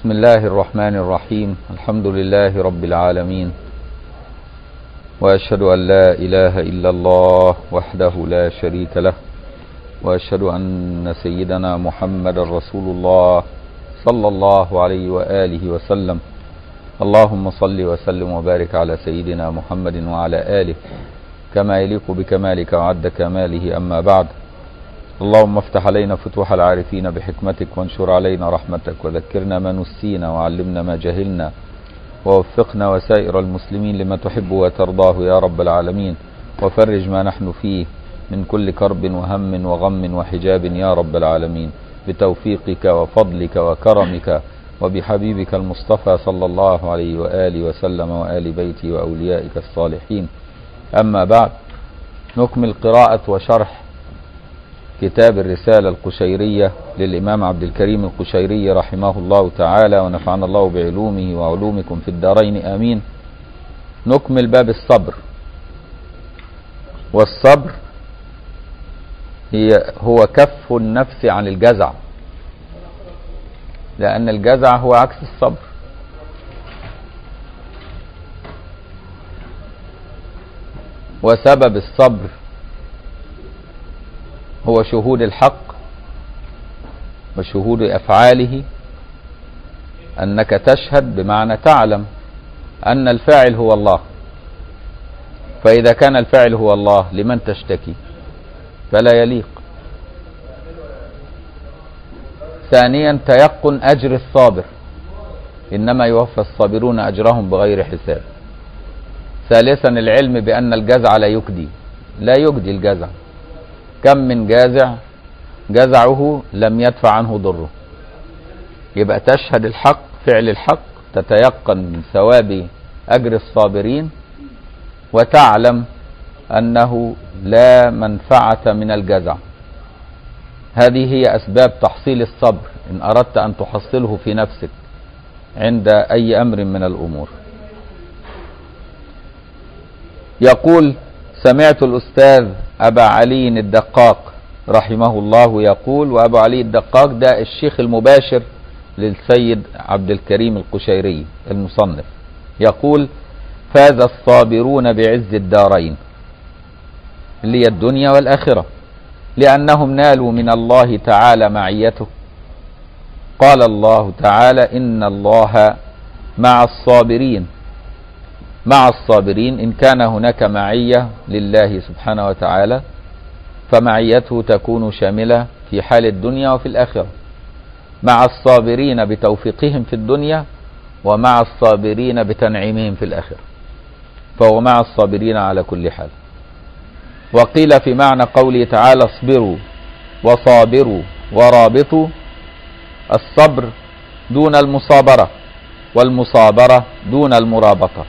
بسم الله الرحمن الرحيم الحمد لله رب العالمين واشهد ان لا اله الا الله وحده لا شريك له واشهد ان سيدنا محمد رسول الله صلى الله عليه واله وسلم اللهم صل وسلم وبارك على سيدنا محمد وعلى اله كما يليق بكمالك وعد كماله اما بعد اللهم افتح علينا فتوح العارفين بحكمتك وانشر علينا رحمتك وذكرنا ما نسينا وعلمنا ما جهلنا ووفقنا وسائر المسلمين لما تحب وترضاه يا رب العالمين وفرج ما نحن فيه من كل كرب وهم وغم وحجاب يا رب العالمين بتوفيقك وفضلك وكرمك وبحبيبك المصطفى صلى الله عليه وآله وسلم وآل بيته وأوليائك الصالحين. أما بعد نكمل قراءة وشرح كتاب الرسالة القشيرية للإمام عبد الكريم القشيري رحمه الله تعالى ونفعنا الله بعلومه وعلومكم في الدارين آمين. نكمل باب الصبر. والصبر هي هو كف النفس عن الجزع لأن الجزع هو عكس الصبر. وسبب الصبر هو شهود الحق وشهود أفعاله أنك تشهد بمعنى تعلم أن الفاعل هو الله. فإذا كان الفاعل هو الله لمن تشتكي؟ فلا يليق. ثانيا تيقن أجر الصابر. إنما يوفى الصابرون أجرهم بغير حساب. ثالثا العلم بأن الجزع لا يجدي. لا يجدي الجزع. كم من جازع جزعه لم يدفع عنه ضره. يبقى تشهد الحق فعل الحق تتيقن من ثواب أجر الصابرين وتعلم أنه لا منفعة من الجزع. هذه هي أسباب تحصيل الصبر إن أردت أن تحصله في نفسك عند أي أمر من الأمور. يقول سمعت الأستاذ أبا علي الدقاق رحمه الله يقول وأبو علي الدقاق ده الشيخ المباشر للسيد عبد الكريم القشيري المصنف. يقول فاز الصابرون بعز الدارين هي الدنيا والآخرة لأنهم نالوا من الله تعالى معيته. قال الله تعالى إن الله مع الصابرين. مع الصابرين إن كان هناك معية لله سبحانه وتعالى فمعيته تكون شاملة في حال الدنيا وفي الآخرة. مع الصابرين بتوفيقهم في الدنيا ومع الصابرين بتنعيمهم في الآخرة. فهو مع الصابرين على كل حال. وقيل في معنى قوله تعالى اصبروا وصابروا ورابطوا الصبر دون المصابرة والمصابرة دون المرابطة.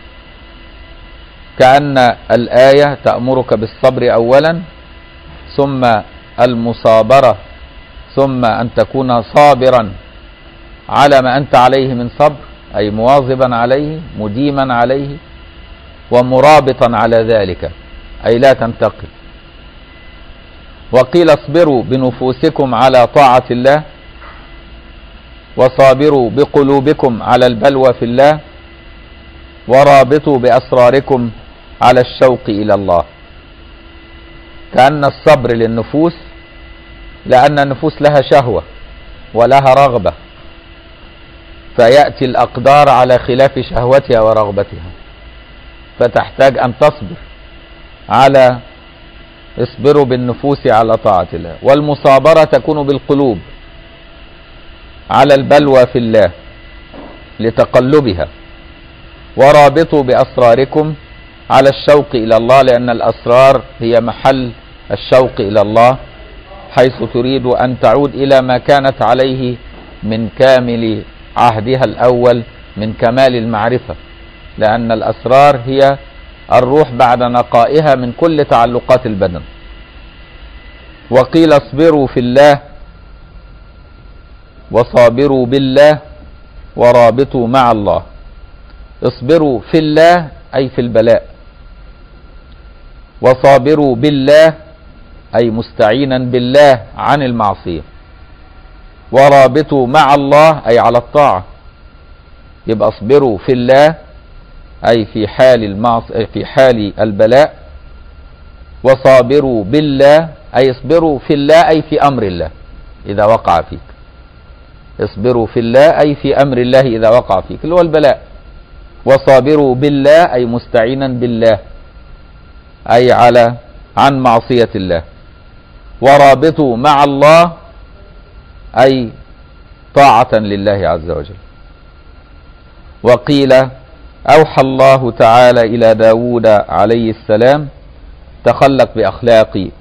كأن الآية تأمرك بالصبر أولا ثم المصابرة ثم أن تكون صابرا. على ما أنت عليه من صبر أي مواظبا عليه مديما عليه ومرابطا على ذلك أي لا تنتقل وقيل اصبروا بنفوسكم على طاعة الله وصابروا بقلوبكم على البلوى في الله ورابطوا بأسراركم على الشوق إلى الله. كأن الصبر للنفوس لأن النفوس لها شهوة ولها رغبة فيأتي الأقدار على خلاف شهوتها ورغبتها فتحتاج أن تصبر على اصبروا بالنفوس على طاعة الله. والمصابرة تكون بالقلوب على البلوى في الله لتقلبها. ورابطوا بأسراركم على الشوق إلى الله لأن الأسرار هي محل الشوق إلى الله حيث تريد أن تعود إلى ما كانت عليه من كامل عهدها الأول من كمال المعرفة. لأن الأسرار هي الروح بعد نقائها من كل تعلقات البدن. وقيل اصبروا في الله وصابروا بالله ورابطوا مع الله. اصبروا في الله أي في البلاء. وصابروا بالله أي مستعينا بالله عن المعصية. ورابطوا مع الله أي على الطاعة. يبقى اصبروا في الله أي في حال المعص في حال البلاء. وصابروا بالله أي اصبروا في الله أي في أمر الله إذا وقع فيك. اصبروا في الله أي في أمر الله إذا وقع فيك اللي هو البلاء. وصابروا بالله أي مستعينا بالله. أي على عن معصية الله. ورابطوا مع الله أي طاعة لله عز وجل. وقيل أوحى الله تعالى إلى داود عليه السلام تخلق بأخلاقي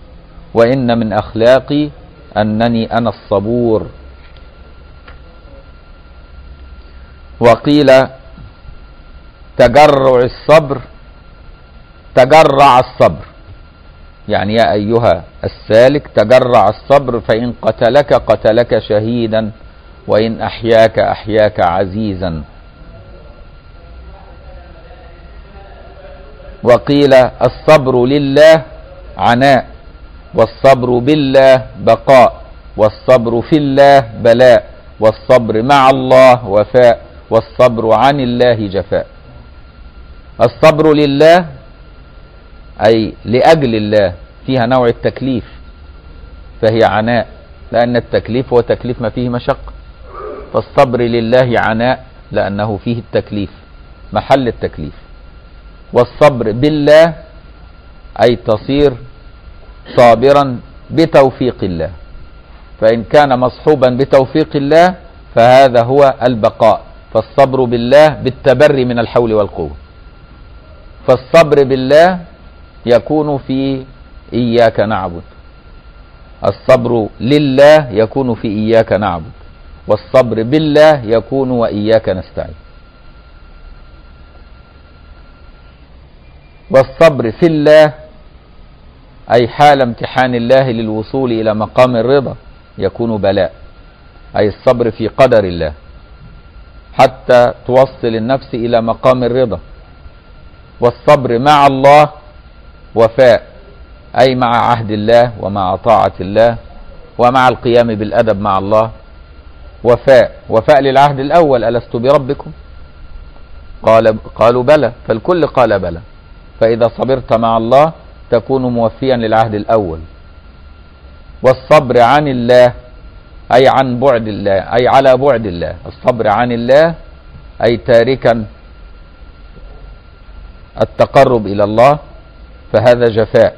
وإن من أخلاقي أنني أنا الصبور. وقيل تجرع الصبر تجرع الصبر. يعني يا أيها السالك تجرع الصبر فإن قتلك قتلك شهيدا وإن أحياك أحياك عزيزا. وقيل الصبر لله عناء والصبر بالله بقاء والصبر في الله بلاء والصبر مع الله وفاء والصبر عن الله جفاء. الصبر لله أي لأجل الله فيها نوع التكليف فهي عناء لأن التكليف هو تكليف ما فيه مشقة. فالصبر لله عناء لأنه فيه التكليف محل التكليف. والصبر بالله أي تصير صابرا بتوفيق الله. فإن كان مصحوبا بتوفيق الله فهذا هو البقاء. فالصبر بالله بالتبري من الحول والقوة. فالصبر بالله يكون في إياك نعبد. الصبر لله يكون في إياك نعبد. والصبر بالله يكون وإياك نستعين. والصبر في الله أي حال امتحان الله للوصول إلى مقام الرضا يكون بلاء. أي الصبر في قدر الله. حتى توصل النفس إلى مقام الرضا. والصبر مع الله وفاء أي مع عهد الله ومع طاعة الله ومع القيام بالأدب مع الله. وفاء وفاء للعهد الأول ألست بربكم؟ قال قالوا بلى فالكل قال بلى. فإذا صبرت مع الله تكون موفيا للعهد الأول. والصبر عن الله أي عن بعد الله أي على بعد الله. الصبر عن الله أي تاركا التقرب إلى الله. فهذا جفاء.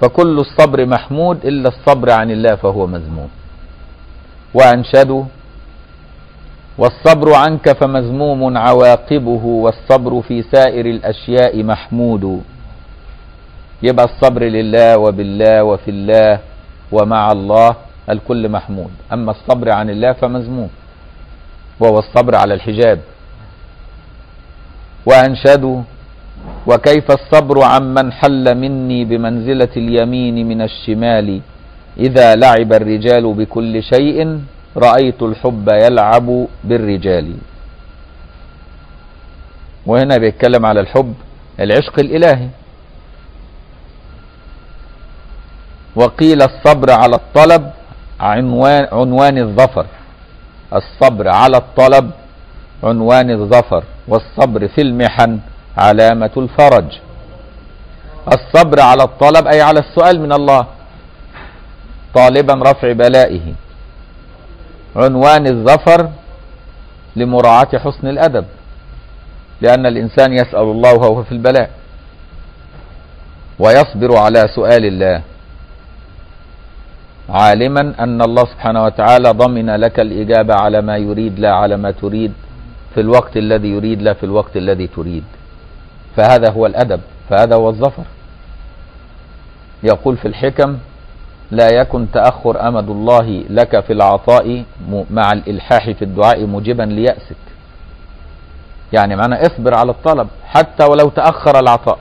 فكل الصبر محمود إلا الصبر عن الله فهو مذموم. وأنشدوا والصبر عنك فمذموم عواقبه والصبر في سائر الأشياء محمود. يبقى الصبر لله وبالله وفي الله ومع الله الكل محمود. أما الصبر عن الله فمذموم وهو الصبر على الحجاب. وأنشدوا وكيف الصبر عمن حل مني بمنزلة اليمين من الشمال؟ إذا لعب الرجال بكل شيء رأيت الحب يلعب بالرجال. وهنا بيتكلم على الحب العشق الإلهي. وقيل الصبر على الطلب عنوان, عنوان الظفر. الصبر على الطلب عنوان الظفر والصبر في المحن علامة الفرج. الصبر على الطلب أي على السؤال من الله. طالبا رفع بلائه. عنوان الظفر لمراعاة حسن الأدب. لأن الإنسان يسأل الله وهو في البلاء. ويصبر على سؤال الله. عالما أن الله سبحانه وتعالى ضمن لك الإجابة على ما يريد لا على ما تريد. في الوقت الذي يريد لا في الوقت الذي تريد. فهذا هو الأدب فهذا هو الظفر. يقول في الحكم لا يكن تأخر أمد الله لك في العطاء مع الإلحاح في الدعاء موجبا ليأسك. يعني معنى اصبر على الطلب حتى ولو تأخر العطاء.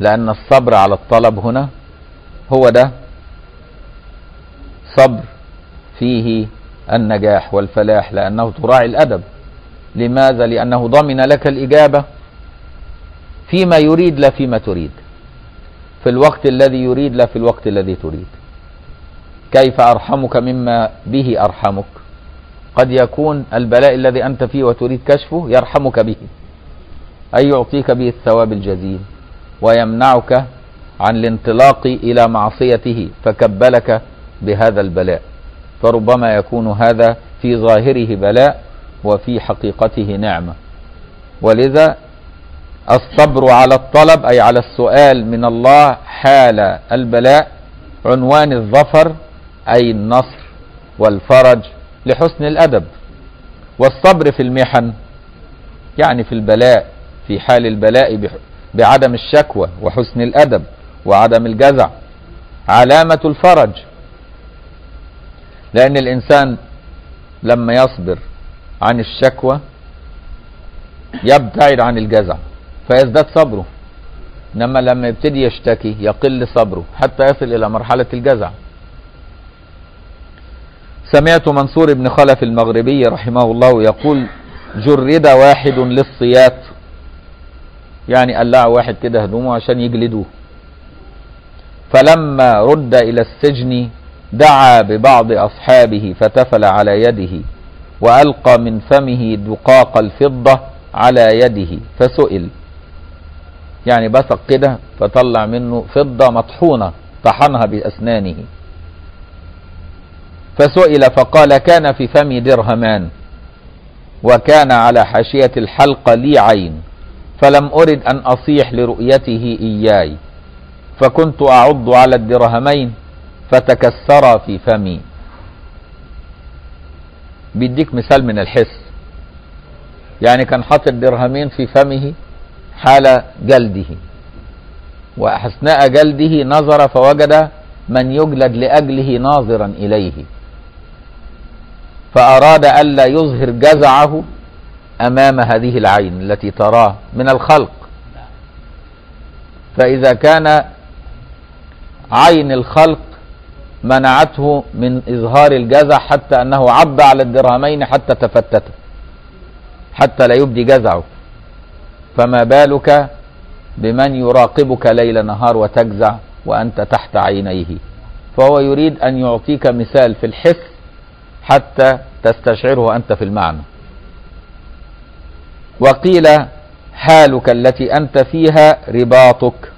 لأن الصبر على الطلب هنا هو ده صبر فيه النجاح والفلاح لأنه تراعي الأدب. لماذا؟ لأنه ضمن لك الإجابة. فيما يريد لا فيما تريد. في الوقت الذي يريد لا في الوقت الذي تريد. كيف أرحمك مما به أرحمك؟ قد يكون البلاء الذي أنت فيه وتريد كشفه يرحمك به. أي يعطيك به الثواب الجزيل. ويمنعك عن الانطلاق إلى معصيته فكبلك بهذا البلاء. فربما يكون هذا في ظاهره بلاء وفي حقيقته نعمة. ولذا الصبر على الطلب أي على السؤال من الله حال البلاء عنوان الظفر أي النصر والفرج لحسن الأدب. والصبر في المحن يعني في البلاء في حال البلاء بعدم الشكوى وحسن الأدب وعدم الجزع. علامة الفرج. لأن الإنسان لما يصبر عن الشكوى يبتعد عن الجزع. فيزداد صبره. إنما لما يبتدي يشتكي يقل صبره حتى يصل إلى مرحلة الجزع. سمعت منصور بن خلف المغربي رحمه الله يقول جرد واحد للصياط يعني قلع واحد كده هدومه عشان يجلدوه. فلما رد إلى السجن دعا ببعض أصحابه فتفل على يده وألقى من فمه دقاق الفضة على يده فسئل يعني بثق كده فطلع منه فضة مطحونة طحنها بأسنانه. فسئل فقال كان في فمي درهمان وكان على حاشية الحلقة لي عين فلم أرد أن أصيح لرؤيته إياي فكنت أعض على الدرهمين فتكسرا في فمي. بيديك مثال من الحس. يعني كان حاطط درهمين في فمه حال جلده. وأثناء جلده نظر فوجد من يجلد لأجله ناظرا إليه. فأراد ألا يظهر جزعه أمام هذه العين التي تراه من الخلق. فإذا كان عين الخلق منعته من إظهار الجزع حتى أنه عض على الدرهمين حتى تفتت حتى لا يبدي جزعه. فما بالك بمن يراقبك ليل نهار وتجزع وأنت تحت عينيه؟ فهو يريد أن يعطيك مثال في الحس حتى تستشعره أنت في المعنى. وقيل حالك التي أنت فيها رباطك.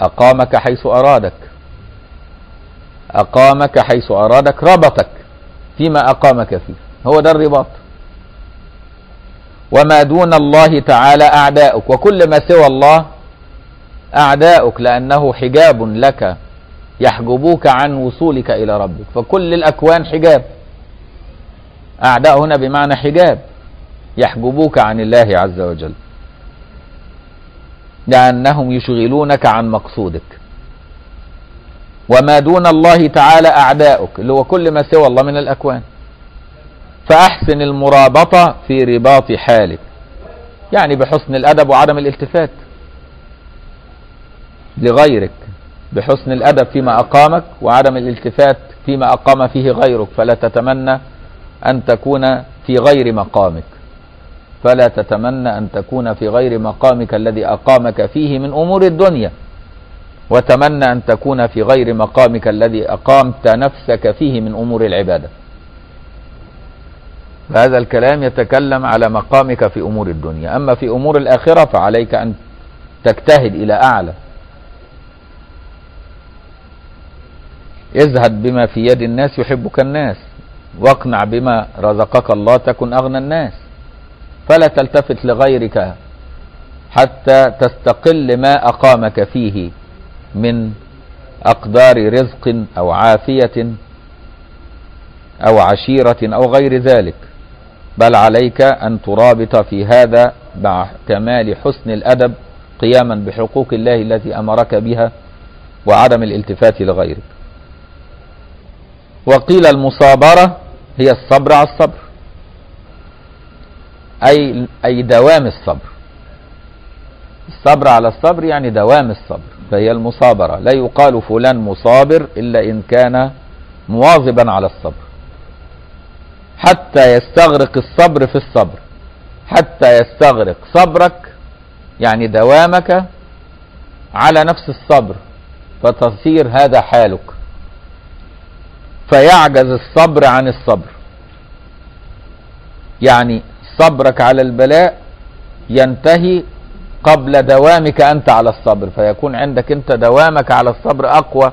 أقامك حيث أرادك. أقامك حيث أرادك ربطك فيما أقامك فيه. هو ده الرباط. وما دون الله تعالى أعداؤك. وكل ما سوى الله أعداؤك لأنه حجاب لك. يحجبوك عن وصولك إلى ربك. فكل الأكوان حجاب. أعداء هنا بمعنى حجاب. يحجبوك عن الله عز وجل. لأنهم يشغلونك عن مقصودك. وما دون الله تعالى أعداؤك. اللي هو كل ما سوى الله من الأكوان. فأحسن المرابطة في رباط حالك. يعني بحسن الأدب وعدم الالتفات لغيرك. بحسن الأدب فيما أقامك وعدم الالتفات فيما أقام فيه غيرك. فلا تتمنى أن تكون في غير مقامك. فلا تتمنى أن تكون في غير مقامك الذي أقامك فيه من أمور الدنيا. وتمنى أن تكون في غير مقامك الذي أقامت نفسك فيه من أمور العبادة. هذا الكلام يتكلم على مقامك في أمور الدنيا. أما في أمور الآخرة فعليك أن تجتهد إلى أعلى. ازهد بما في يد الناس يحبك الناس. واقنع بما رزقك الله تكن أغنى الناس. فلا تلتفت لغيرك حتى تستقل ما أقامك فيه من أقدار رزق أو عافية أو عشيرة أو غير ذلك. بل عليك أن ترابط في هذا مع كمال حسن الأدب قياما بحقوق الله التي أمرك بها وعدم الالتفات لغيرك. وقيل المصابرة هي الصبر على الصبر أي, أي دوام الصبر. الصبر على الصبر يعني دوام الصبر فهي المصابرة. لا يقال فلان مصابر إلا إن كان مواظبا على الصبر. حتى يستغرق الصبر في الصبر. حتى يستغرق صبرك يعني دوامك على نفس الصبر فتصير هذا حالك. فيعجز الصبر عن الصبر. يعني صبرك على البلاء ينتهي قبل دوامك أنت على الصبر فيكون عندك أنت دوامك على الصبر أقوى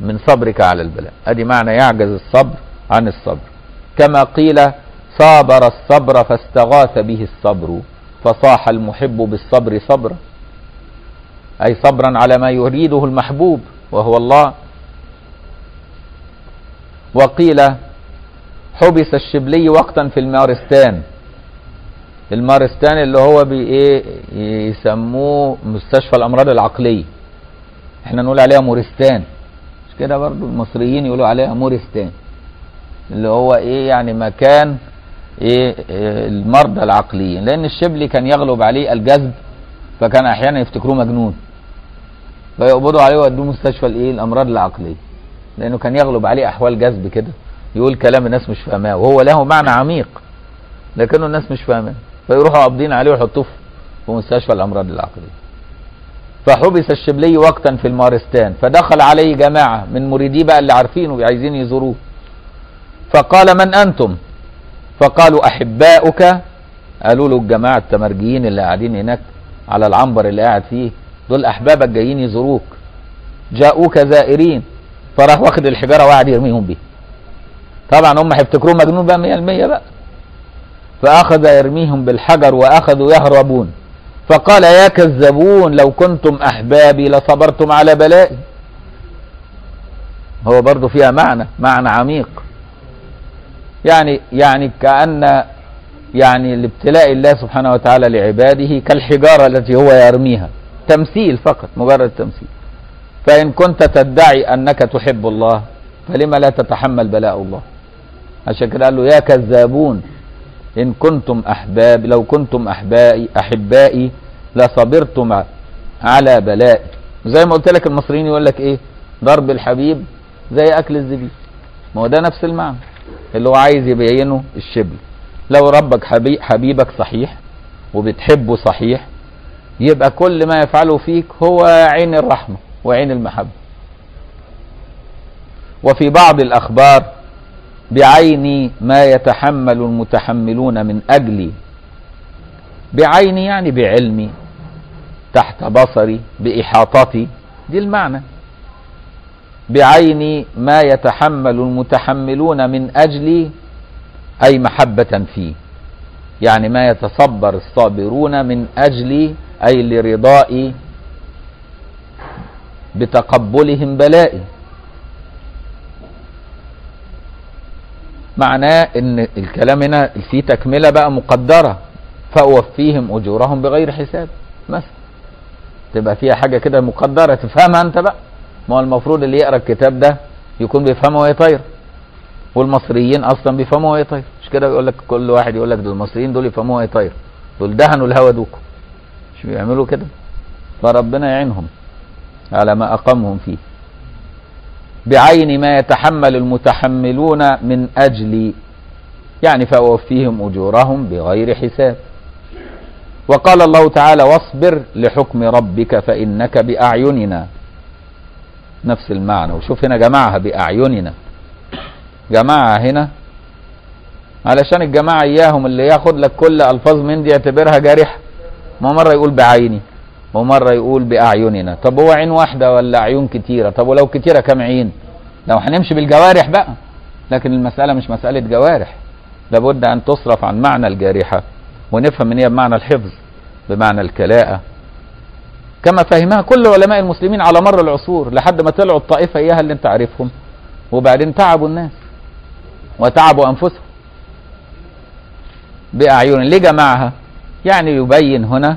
من صبرك على البلاء. أدي معنى يعجز الصبر عن الصبر. كما قيل صابر الصبر فاستغاث به الصبر فصاح المحب بالصبر صبرا. أي صبرا على ما يريده المحبوب وهو الله. وقيل حبس الشبلي وقتا في المارستان. المارستان اللي هو بايه يسموه مستشفى الأمراض العقلية. إحنا نقول عليها مورستان. مش كده برضو؟ المصريين يقولوا عليها مورستان. اللي هو إيه يعني مكان إيه, إيه المرضى العقليين. لأن الشبلي كان يغلب عليه الجذب فكان أحيانا يفتكروه مجنون. فيقبضوا عليه ويودوه مستشفى الايه الأمراض العقلية. لأنه كان يغلب عليه أحوال جذب كده. يقول كلام الناس مش فاهماه. وهو له معنى عميق لكنه الناس مش فاهماه. فيروحوا قابضين عليه ويحطوه في مستشفى الأمراض العقلية. فحبس الشبلي وقتا في المارستان فدخل عليه جماعة من مريديه بقى اللي عارفينه عايزين يزوروه. فقال من أنتم؟ فقالوا أحباؤك. قالوا له الجماعة التمرجيين اللي قاعدين هناك على العنبر اللي قاعد فيه دول أحبابك جايين يزوروك. جاءوك زائرين. فراح واخد الحجارة وقعد يرميهم بيها. طبعا هم هيفتكروه مجنون بقى 100% بقى. فأخذ يرميهم بالحجر وأخذوا يهربون. فقال يا كذابون لو كنتم أحبابي لصبرتم على بلائي. هو برضه فيها معنى معنى عميق. يعني يعني كأن يعني الابتلاء الله سبحانه وتعالى لعباده كالحجارة التي هو يرميها. تمثيل فقط مجرد تمثيل. فإن كنت تدعي أنك تحب الله فلما لا تتحمل بلاء الله. عشان كده قال له يا كذابون إن كنتم أحباب لو كنتم أحبائي أحبائي لصبرتم على بلائي زي ما قلت لك المصريين يقول لك إيه؟ ضرب الحبيب زي أكل الزبيب. ما هو ده نفس المعنى. اللي هو عايز يبينه الشبل. لو ربك حبيب حبيبك صحيح وبتحبه صحيح يبقى كل ما يفعله فيك هو عين الرحمة وعين المحبة. وفي بعض الأخبار بعين ما يتحمل المتحملون من أجلي. بعيني يعني بعلمي تحت بصري بإحاطتي دي المعنى. بعين ما يتحمل المتحملون من أجلي أي محبة فيه. يعني ما يتصبر الصابرون من أجلي أي لرضائي بتقبلهم بلائي معناه إن الكلام هنا في تكملة بقى مقدرة فأوفيهم أجورهم بغير حساب. مثلا تبقى فيها حاجة كده مقدرة تفهمها أنت بقى. ما هو المفروض اللي يقرأ الكتاب ده يكون بيفهمه وهي طايره والمصريين أصلا بيفهموا وهي طايره مش كده يقول لك كل واحد يقول لك دول المصريين دول يفهموا وهي طايره دول دهنوا الهوا دوكم مش بيعملوا كده. فربنا يعينهم على ما اقامهم فيه. بعين ما يتحمل المتحملون من اجلي يعني فاوفيهم أجورهم بغير حساب. وقال الله تعالى واصبر لحكم ربك فإنك بأعيننا. نفس المعنى. وشوف هنا جمعها بأعيننا. جمعها هنا. علشان الجماعة إياهم اللي ياخد لك كل ألفاظ من دي يعتبرها جارحة ما مرة يقول بعيني. ومرة يقول بأعيننا. طب هو عين واحدة ولا عيون كتيرة؟ طب ولو كتيرة كم عين؟ لو هنمشي بالجوارح بقى. لكن المسألة مش مسألة جوارح. لابد أن تصرف عن معنى الجارحة ونفهم إن هي بمعنى الحفظ بمعنى الكلاءة. كما فهمها كل علماء المسلمين على مر العصور لحد ما طلعوا الطائفة إياها اللي انت عارفهم. وبعدين تعبوا الناس وتعبوا أنفسهم بأعين ليه جمعها يعني يبين هنا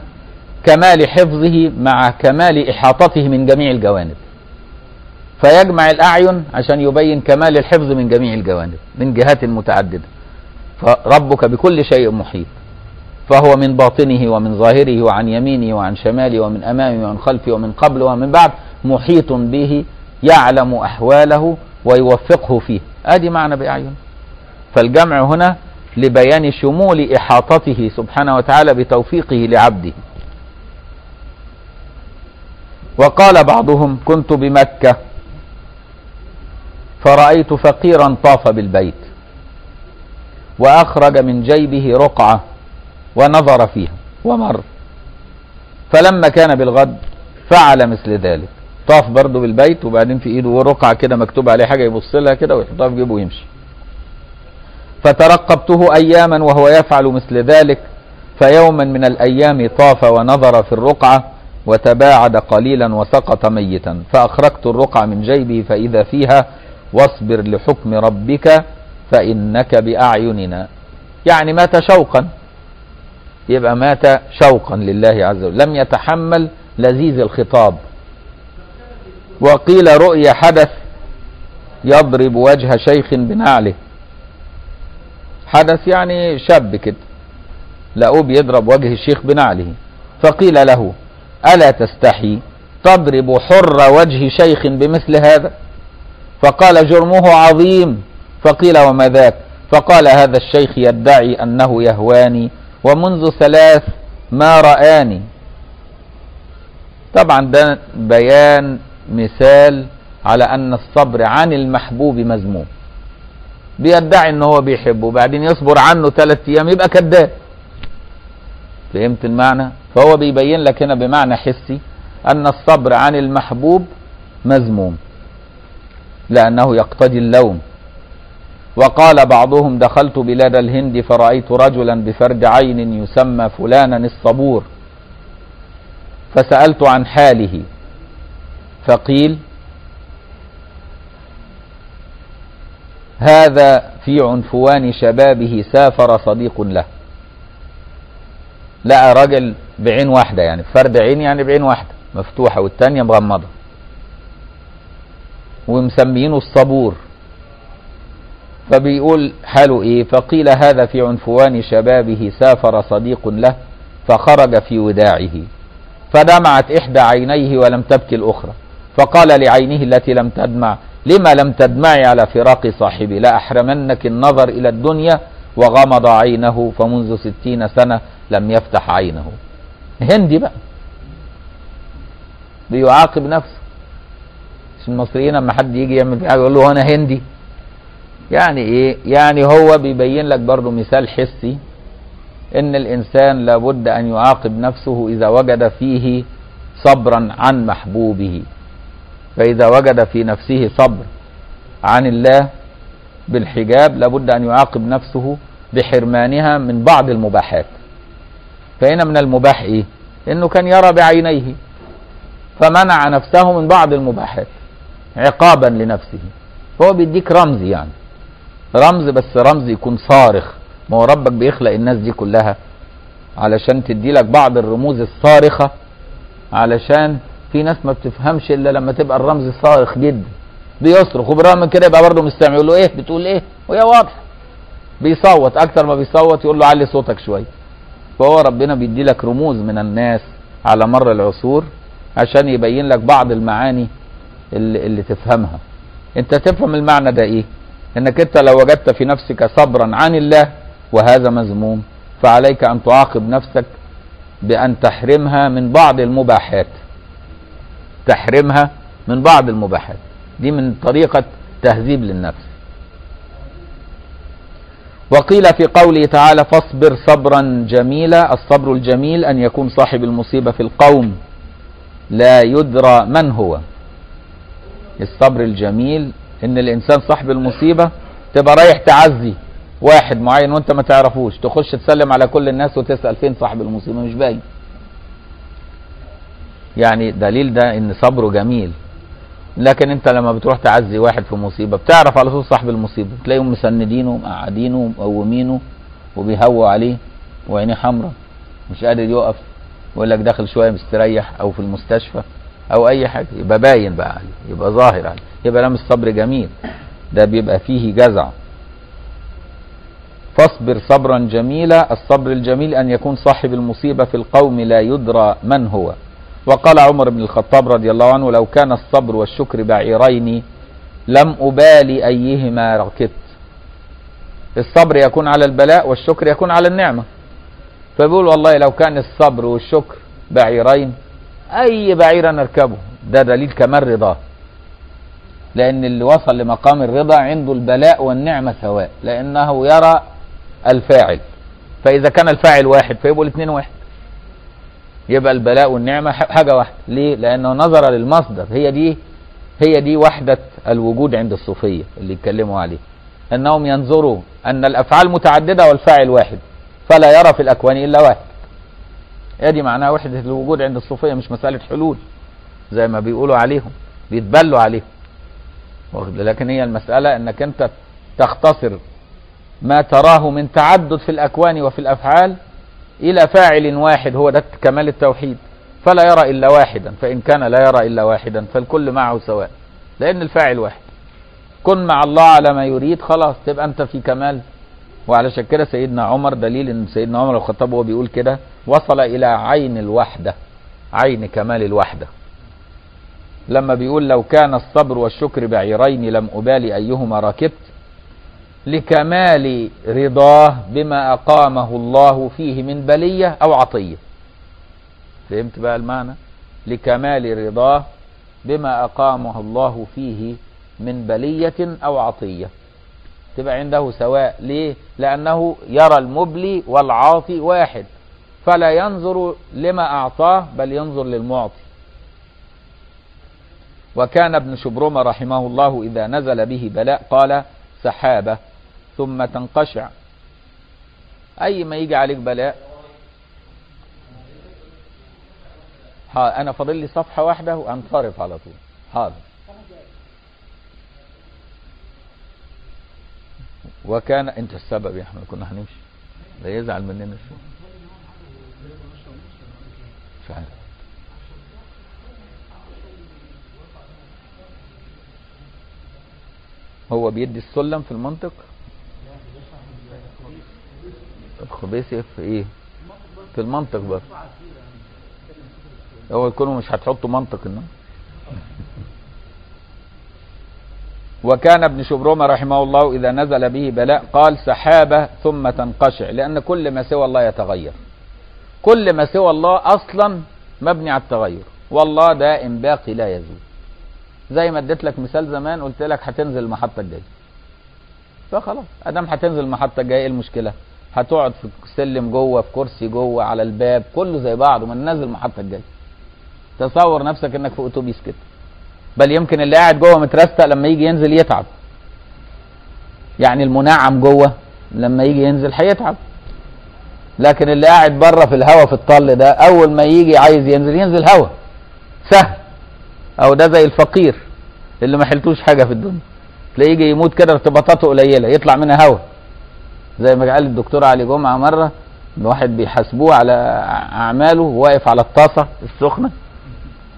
كمال حفظه مع كمال إحاطته من جميع الجوانب. فيجمع الأعين عشان يبين كمال الحفظ من جميع الجوانب من جهات متعددة. فربك بكل شيء محيط. فهو من باطنه ومن ظاهره وعن يمينه وعن شماله ومن أمامه ومن خلفه ومن قبله ومن بعد محيط به يعلم أحواله ويوفقه فيه. آدي معنى بأعين. فالجمع هنا لبيان شمول إحاطته سبحانه وتعالى بتوفيقه لعبده. وقال بعضهم كنت بمكة فرأيت فقيرا طاف بالبيت وأخرج من جيبه رقعة ونظر فيها ومر. فلما كان بالغد فعل مثل ذلك. طاف برضه بالبيت وبعدين في إيده رقعة كده مكتوب عليه حاجة يبص لها كده ويحطها في جيبه ويمشي. فترقبته أياما وهو يفعل مثل ذلك. فيوما من الأيام طاف ونظر في الرقعة وتباعد قليلا وسقط ميتا. فأخرجت الرقعة من جيبي فإذا فيها واصبر لحكم ربك فإنك بأعيننا. يعني مات شوقا. يبقى مات شوقا لله عز وجل. لم يتحمل لذيذ الخطاب. وقيل رؤيا حدث يضرب وجه شيخ بنعله. حدث يعني شاب كده. لقوه بيضرب وجه الشيخ بنعله. فقيل له ألا تستحي تضرب حر وجه شيخ بمثل هذا؟ فقال جرمه عظيم. فقيل وما ذاك؟ فقال هذا الشيخ يدعي أنه يهواني ومنذ ثلاث ما رآني. طبعا ده بيان مثال على أن الصبر عن المحبوب مذموم. بيدعي إن هو بيحبه وبعدين يصبر عنه ثلاث أيام يبقى كذاب. فهمت المعنى؟ فهو بيبين لك هنا بمعنى حسي أن الصبر عن المحبوب مذموم لأنه يقتضي اللوم. وقال بعضهم دخلت بلاد الهند فرأيت رجلا بفرد عين يسمى فلانا الصبور. فسألت عن حاله. فقيل هذا في عنفوان شبابه سافر صديق له. لقى راجل بعين واحدة يعني فرد عين يعني بعين واحدة مفتوحة والتانية مغمضة. ومسمينه الصبور. فبيقول حاله إيه؟ فقيل هذا في عنفوان شبابه سافر صديق له فخرج في وداعه فدمعت إحدى عينيه ولم تبكي الأخرى فقال لعينه التي لم تدمع لما لم تدمعي على فراق صاحبي؟ لا أحرمنك النظر إلى الدنيا وغمض عينه فمنذ ستين سنة لم يفتح عينه. هندي بقى. بيعاقب نفسه. المصريين لما حد يجي يعمل حاجة يقول له أنا هندي. يعني إيه؟ يعني هو بيبين لك برضه مثال حسي إن الإنسان لابد أن يعاقب نفسه إذا وجد فيه صبرا عن محبوبه. فإذا وجد في نفسه صبر عن الله بالحجاب لابد أن يعاقب نفسه بحرمانها من بعض المباحات. فهنا من المباح إيه؟ إنه كان يرى بعينيه فمنع نفسه من بعض المباحات عقابا لنفسه. فهو بيديك رمز يعني. رمز بس رمز يكون صارخ. ما هو ربك بيخلق الناس دي كلها علشان تدي لك بعض الرموز الصارخة علشان في ناس ما بتفهمش إلا لما تبقى الرمز صارخ جدا. بيصرخ وبالرغم من كده يبقى برضه مستمع يقول له إيه؟ بتقول إيه؟ وهي واضحة. بيصوت أكتر ما بيصوت يقول له علي صوتك شوية. فهو ربنا بيدي لك رموز من الناس على مر العصور عشان يبين لك بعض المعاني اللي, اللي تفهمها. أنت تفهم المعنى ده إيه؟ إنك أنت لو وجدت في نفسك صبرا عن الله وهذا مذموم فعليك أن تعاقب نفسك بأن تحرمها من بعض المباحات. تحرمها من بعض المباحات. دي من طريقة تهذيب للنفس. وقيل في قوله تعالى فاصبر صبرا جميلا. الصبر الجميل أن يكون صاحب المصيبة في القوم. لا يدرى من هو. الصبر الجميل إن الإنسان صاحب المصيبة تبقى رايح تعزي واحد معين وأنت ما تعرفوش تخش تسلم على كل الناس وتسأل فين صاحب المصيبة مش باين. يعني دليل ده إن صبره جميل. لكن أنت لما بتروح تعزي واحد في مصيبة بتعرف على طول صاحب المصيبة تلاقيهم مسندينه ومقعدينه ومقومينه وبيهووا عليه وعينيه حمراء مش قادر يقف ويقول لك داخل شوية مستريح أو في المستشفى. أو أي حاجة يبقى باين بقى عليه يبقى ظاهر عليه يبقى ده مش صبر جميل. ده بيبقى فيه جزع. فاصبر صبرا جميلا الصبر الجميل أن يكون صاحب المصيبة في القوم لا يدرى من هو. وقال عمر بن الخطاب رضي الله عنه لو كان الصبر والشكر بعيرين لم أبالي أيهما ركبت. الصبر يكون على البلاء والشكر يكون على النعمة. فبيقول والله لو كان الصبر والشكر بعيرين أي بعير نركبه؟ ده دليل كمان رضاه لأن اللي وصل لمقام الرضا عنده البلاء والنعمة سواء لأنه يرى الفاعل. فإذا كان الفاعل واحد فيبقوا الاثنين واحد. يبقى البلاء والنعمة حاجة واحدة. ليه؟ لأنه نظر للمصدر. هي دي هي دي وحدة الوجود عند الصوفية اللي يتكلموا عليه أنهم ينظروا أن الأفعال متعددة والفاعل واحد فلا يرى في الأكوان إلا واحد. ادي معناها وحدة الوجود عند الصوفية مش مسألة حلول زي ما بيقولوا عليهم بيتبلوا عليهم. لكن هي المسألة إنك أنت تختصر ما تراه من تعدد في الأكوان وفي الأفعال إلى فاعل واحد هو ده كمال التوحيد. فلا يرى إلا واحدا فإن كان لا يرى إلا واحدا فالكل معه سواء لأن الفاعل واحد. كن مع الله على ما يريد خلاص تبقى أنت في كمال. وعلشان كده سيدنا عمر دليل إن سيدنا عمر الخطاب وهو بيقول كده وصل إلى عين الوحدة عين كمال الوحدة. لما بيقول لو كان الصبر والشكر بعيرين لم أبالي أيهما ركبت لكمال رضاه بما أقامه الله فيه من بلية أو عطية. فهمت بقى المعنى؟ لكمال رضاه بما أقامه الله فيه من بلية أو عطية. تبقى عنده سواء ليه؟ لأنه يرى المبلي والعاطي واحد. فلا ينظر لما أعطاه بل ينظر للمعطي. وكان ابن شبرمة رحمه الله إذا نزل به بلاء قال سحابة ثم تنقشع. أي ما يجي عليك بلاء؟ ها أنا فاضل لي صفحة واحدة وأنصرف على طول. حاضر وكان أنت السبب يا أحمد كنا هنمشي. لا يزعل مننا شو. عارف هو بيدي السلم في المنطق؟ طب خبيثي في إيه؟ في المنطق بس هو يكونوا مش هتحطوا منطق إنه. وكان ابن شبرمة رحمه الله إذا نزل به بلاء قال سحابة ثم تنقشع لأن كل ما سوى الله يتغير. كل ما سوى الله أصلا مبني على التغير. والله دائم باقي لا يزول. زي ما اديت لك مثال زمان قلت لك هتنزل المحطة الجاية. فخلاص أدام هتنزل المحطة الجاية إيه المشكلة؟ هتقعد في سلم جوه في كرسي جوه على الباب كله زي بعضه ما ننزل المحطة الجاية. تصور نفسك إنك في أتوبيس كده. بل يمكن اللي قاعد جوه مترستق لما يجي ينزل يتعب. يعني المنعم جوه لما يجي ينزل هيتعب. لكن اللي قاعد بره في الهوا في الطل ده أول ما يجي عايز ينزل ينزل هوا. سهل. أو ده زي الفقير اللي ما حلتوش حاجة في الدنيا. تلاقيه يجي يموت كده ارتباطاته قليلة يطلع منها هوا. زي ما قال الدكتور علي جمعة مرة واحد بيحاسبوه على أعماله واقف على الطاسة السخنة.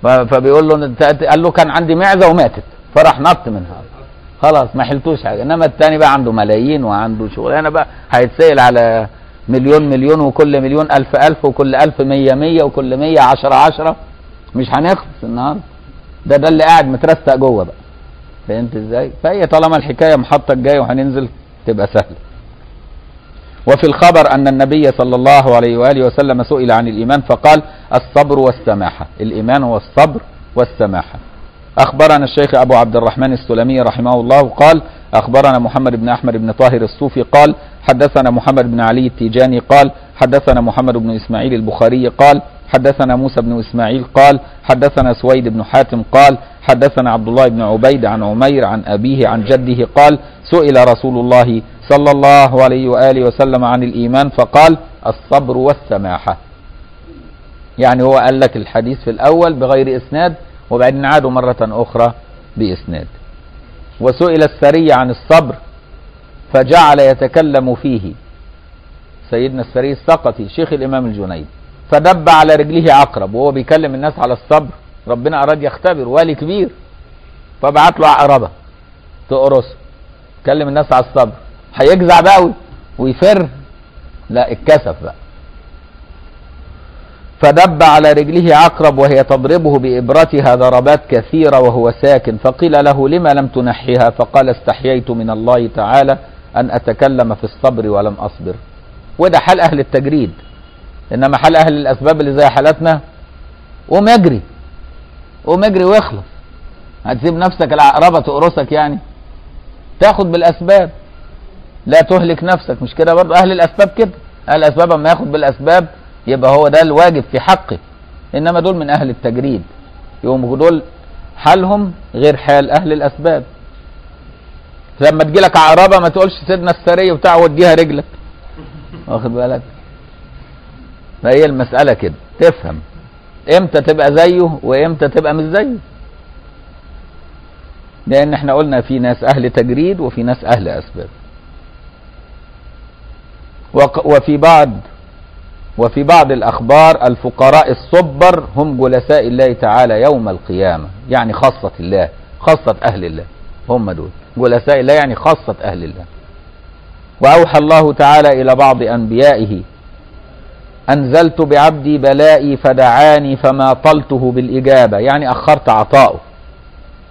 فبيقول له قال له كان عندي معزة وماتت فراح نط منها. خلاص ما حلتوش حاجة. إنما التاني بقى عنده ملايين وعنده شغلانه بقى هيتسأل على مليون مليون وكل مليون ألف ألف وكل ألف مية مية وكل مية عشرة عشرة مش هنخلص النهارده ده ده اللي قاعد مترستق جوه بقى فهمت إزاي؟ فهي طالما الحكاية محطة الجايه وهننزل تبقى سهلة. وفي الخبر أن النبي صلى الله عليه وآله وسلم سئل عن الإيمان فقال الصبر والسماحة، الإيمان هو الصبر والسماحة. أخبرنا الشيخ أبو عبد الرحمن السلمي رحمه الله قال أخبرنا محمد بن أحمد بن طاهر الصوفي قال حدثنا محمد بن علي التيجاني قال حدثنا محمد بن إسماعيل البخاري قال حدثنا موسى بن إسماعيل قال حدثنا سويد بن حاتم قال حدثنا عبد الله بن عبيد عن عمير عن أبيه عن جده قال سئل رسول الله صلى الله عليه وآله وسلم عن الإيمان فقال الصبر والسماحة. يعني هو قال لك الحديث في الأول بغير إسناد وبعدين عادوا مرة أخرى بإسناد. وسئل السري عن الصبر فجعل يتكلم فيه. سيدنا السري السقطي شيخ الإمام الجنيد. فدب على رجله عقرب وهو بيكلم الناس على الصبر. ربنا أراد يختبر والي كبير. فبعت له عقربة تقرصه كلم الناس على الصبر. هيجزع بقى ويفر. لا اتكسف بقى. فدب على رجله عقرب وهي تضربه بإبرتها ضربات كثيرة وهو ساكن. فقيل له لما لم تنحيها؟ فقال استحييت من الله تعالى. أن أتكلم في الصبر ولم أصبر. وده حال أهل التجريد. إنما حال أهل الأسباب اللي زي حالتنا قوم اجري. قوم اجري واخلص. هتسيب نفسك العقربة تقرصك يعني. تاخد بالأسباب. لا تهلك نفسك. مش كده برضه؟ أهل الأسباب كده. أهل الأسباب أما ياخد بالأسباب يبقى هو ده الواجب في حقه. إنما دول من أهل التجريد. يقوم دول حالهم غير حال أهل الأسباب. لما تجي لك عقربه ما تقولش سيدنا السريه وبتاع وديها رجلك. واخد بالك؟ فهي المسألة كده. تفهم. إمتى تبقى زيه وإمتى تبقى مش زيه. لأن إحنا قلنا في ناس أهل تجريد وفي ناس أهل أسباب. وفي بعض وفي بعض الأخبار الفقراء الصبر هم جلساء الله تعالى يوم القيامة. يعني خاصة الله خاصة أهل الله. هم دول. جلساء الله يعني خاصة أهل الله. وأوحى الله تعالى إلى بعض أنبيائه أنزلت بعبدي بلائي فدعاني فما طلته بالإجابة. يعني أخرت عطاؤه.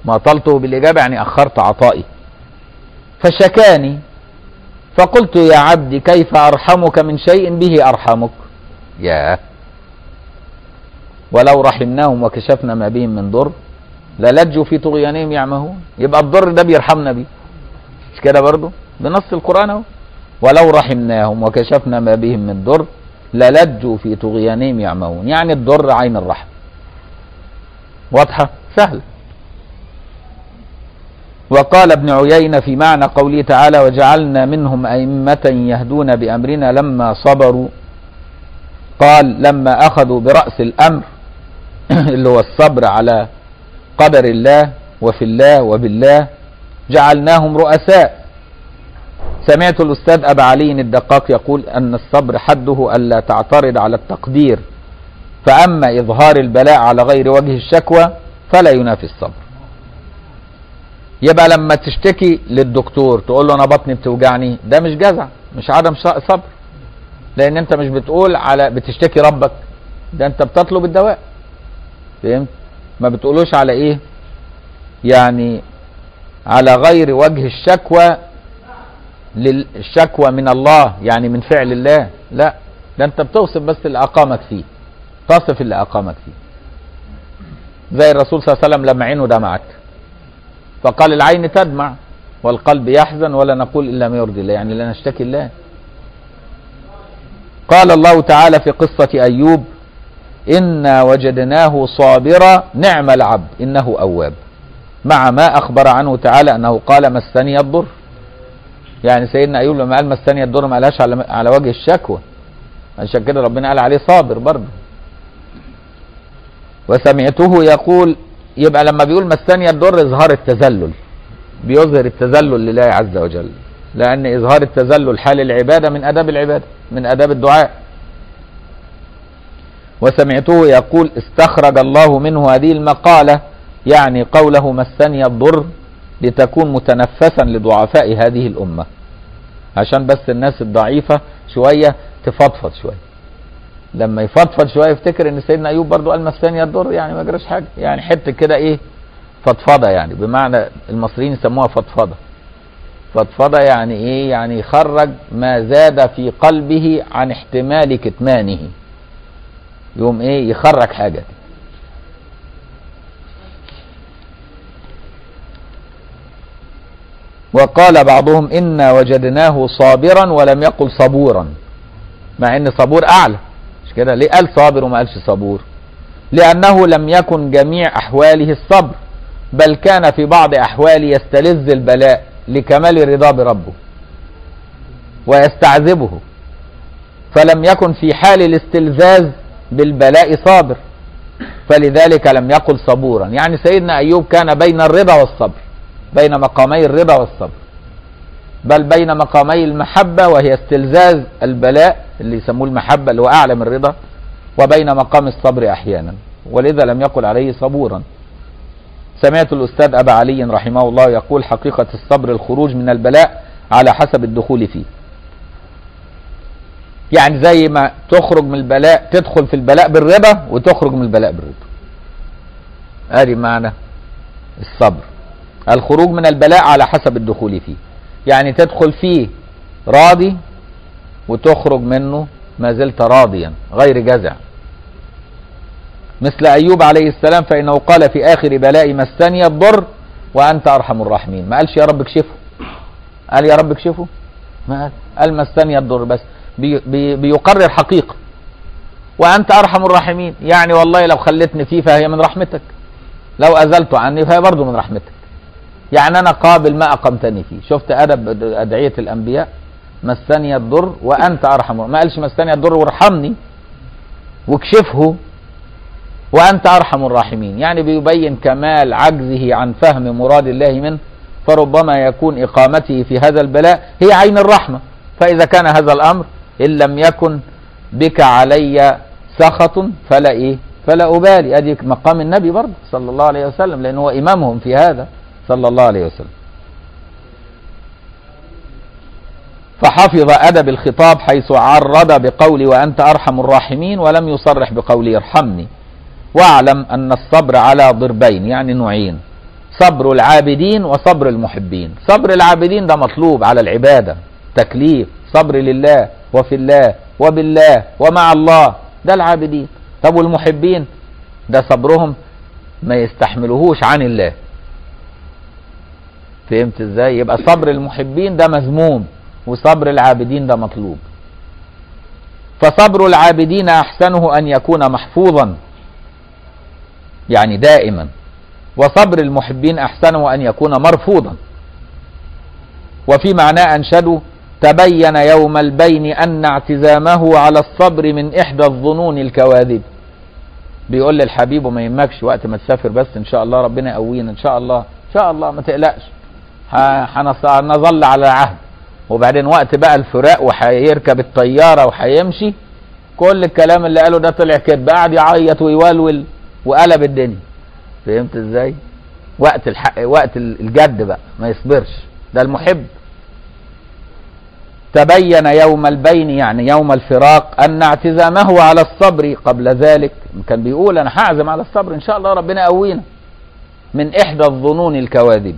ما طلته بالإجابة يعني أخرت عطائي. فشكاني فقلت يا عبدي كيف أرحمك من شيء به أرحمك؟ يا ولو رحمناهم وكشفنا ما بهم من ضر للجوا في طغيانهم يعمهون. يبقى الضر ده بيرحمنا بيه. مش كده برضه؟ بنص القرآن أهو. ولو رحمناهم وكشفنا ما بهم من ضر للجوا في طغيانهم يعمهون. يعني الضر عين الرحم. واضحة؟ سهل. وقال ابن عيينة في معنى قوله تعالى وجعلنا منهم أئمة يهدون بأمرنا لما صبروا. قال لما أخذوا برأس الأمر اللي هو الصبر على قدر الله وفي الله وبالله جعلناهم رؤساء. سمعت الأستاذ أبا علي الدقاق يقول أن الصبر حده ألا تعترض على التقدير فأما إظهار البلاء على غير وجه الشكوى فلا ينافي الصبر. يبقى لما تشتكي للدكتور تقول له أنا بطني بتوجعني ده مش جزع مش عدم صبر. لأن أنت مش بتقول على بتشتكي ربك ده أنت بتطلب الدواء. فهمت؟ ما بتقولوش على إيه؟ يعني على غير وجه الشكوى للشكوى من الله يعني من فعل الله. لا ده أنت بتوصف بس اللي أقامك فيه. تصف اللي أقامك فيه. زي الرسول صلى الله عليه وسلم لما عينه دمعت فقال العين تدمع والقلب يحزن ولا نقول إلا ما يرضي الله. يعني لا نشتكي الله. قال الله تعالى في قصة أيوب إنا وجدناه صابرا نعم العبد إنه أواب. مع ما أخبر عنه تعالى أنه قال مسني الضر. يعني سيدنا أيوب لما قال مسني الضر ما قالهاش على, على وجه الشكوى. عشان كده ربنا قال عليه صابر برضه. وسمعته يقول يبقى لما بيقول مسني الضر إظهار التذلل. بيظهر التذلل لله عز وجل. لأن إظهار التذلل حال العبادة من أداب العبادة من أداب الدعاء. وسمعته يقول استخرج الله منه هذه المقالة يعني قوله مسني الضر لتكون متنفسا لضعفاء هذه الأمة. عشان بس الناس الضعيفة شوية تفضفض شوية. لما يفضفض شوية يفتكر إن سيدنا أيوب برضو قال مسني الضر يعني ما جراش حاجة. يعني حتة كده إيه؟ فضفضة يعني. بمعنى المصريين يسموها فضفضة. فضفضة يعني إيه؟ يعني يخرج ما زاد في قلبه عن احتمال كتمانه. يقوم إيه؟ يخرج حاجة وقال بعضهم إنا وجدناه صابرا ولم يقل صبورا. مع إن صبور أعلى. مش كده؟ ليه قال صابر وما قالش صبور؟ لأنه لم يكن جميع أحواله الصبر بل كان في بعض أحواله يستلذ البلاء لكمال الرضا بربه ويستعذبه. فلم يكن في حال الاستلذاذ بالبلاء صابر. فلذلك لم يقل صبورا. يعني سيدنا أيوب كان بين الرضا والصبر بين مقامي الرضا والصبر. بل بين مقامي المحبة وهي استلذاذ البلاء اللي يسموه المحبة اللي هو أعلى من الرضا وبين مقام الصبر أحيانا. ولذا لم يقل عليه صبورا. سمعت الأستاذ أبا علي رحمه الله يقول حقيقة الصبر الخروج من البلاء على حسب الدخول فيه. يعني زي ما تخرج من البلاء تدخل في البلاء بالرضا وتخرج من البلاء بالرضا ادي معنى الصبر. الخروج من البلاء على حسب الدخول فيه. يعني تدخل فيه راضي وتخرج منه ما زلت راضيا غير جزع مثل أيوب عليه السلام فإنه قال في آخر بلاء مسني الضر وأنت أرحم الراحمين. ما قالش يا رب اكشفه قال يا رب اكشفه ما قال. مسني الضر بس. بي بي بيقرر حقيقة. وأنت أرحم الراحمين. يعني والله لو خلتني فيه فهي من رحمتك. لو أزلت عني فهي برضه من رحمتك. يعني أنا قابل ما أقمتني فيه. شفت أدب أدعية الأنبياء؟ مسني الضر وأنت أرحم. ما قالش مسني الضر وارحمني. واكشفه وأنت أرحم الراحمين. يعني بيبين كمال عجزه عن فهم مراد الله منه. فربما يكون إقامته في هذا البلاء هي عين الرحمة. فإذا كان هذا الأمر إن لم يكن بك علي سخط فلا إيه؟ فلا أبالي. أدي مقام النبي برضه صلى الله عليه وسلم لأنه هو إمامهم في هذا صلى الله عليه وسلم. فحفظ أدب الخطاب حيث عرض بقول وأنت أرحم الراحمين ولم يصرح بقول ارحمني. واعلم أن الصبر على ضربين يعني نوعين صبر العابدين وصبر المحبين. صبر العابدين ده مطلوب على العبادة تكليف صبر لله. وفي الله وبالله ومع الله. ده العابدين. طب والمحبين؟ ده صبرهم ما يستحملوهوش عن الله. فهمت إزاي؟ يبقى صبر المحبين ده مذموم وصبر العابدين ده مطلوب. فصبر العابدين أحسنه أن يكون محفوظا يعني دائما. وصبر المحبين أحسنه أن يكون مرفوضا. وفي معناه أنشدوا تبين يوم البين أن اعتزامه على الصبر من إحدى الظنون الكواذب. بيقول للحبيب وما يهمكش وقت ما تسافر بس إن شاء الله ربنا يقوينا إن شاء الله إن شاء الله ما تقلقش. هنظل على عهد وبعدين وقت بقى الفراق وهيركب الطيارة وهيمشي كل الكلام اللي قاله ده طلع كده قعد يعيط ويولول وقلب الدنيا. فهمت إزاي؟ وقت الحق وقت الجد بقى ما يصبرش. ده المحب. تبين يوم البين يعني يوم الفراق أن اعتزامه على الصبر قبل ذلك. كان بيقول أنا هعزم على الصبر إن شاء الله ربنا يقوينا من إحدى الظنون الكواذب.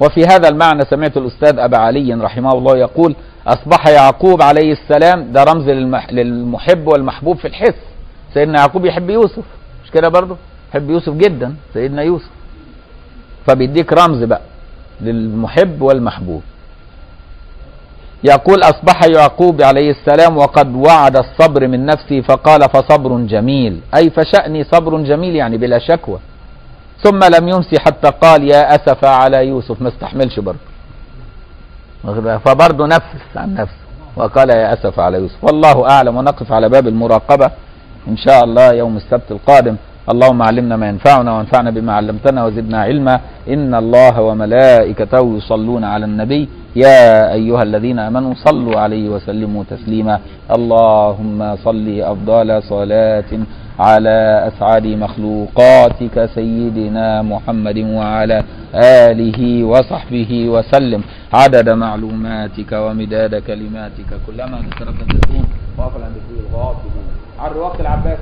وفي هذا المعنى سمعت الأستاذ أبا علي رحمه الله يقول أصبح يعقوب عليه السلام ده رمز للمحب والمحبوب في الحس. سيدنا يعقوب يحب يوسف مش كده برضه؟ يحب يوسف جدا سيدنا يوسف. فبيديك رمز بقى للمحب والمحبوب. يقول أصبح يعقوب عليه السلام وقد وعد الصبر من نفسه فقال فصبر جميل. أي فشأني صبر جميل يعني بلا شكوى. ثم لم يمسي حتى قال يا أسف على يوسف ما استحملش برضه. فبرضه نفس عن نفسه. وقال يا أسف على يوسف. والله أعلم ونقف على باب المراقبة إن شاء الله يوم السبت القادم. اللهم علمنا ما ينفعنا وانفعنا بما علمتنا وزدنا علما. إن الله وملائكته يصلون على النبي. يا أيها الذين آمنوا صلوا عليه وسلموا تسليما. اللهم صل أفضل صلاة على أسعد مخلوقاتك سيدنا محمد وعلى آله وصحبه وسلم. عدد معلوماتك ومداد كلماتك. كلما ذكرك الذكرون وقل عند كل الغافلين عن الوقت العباس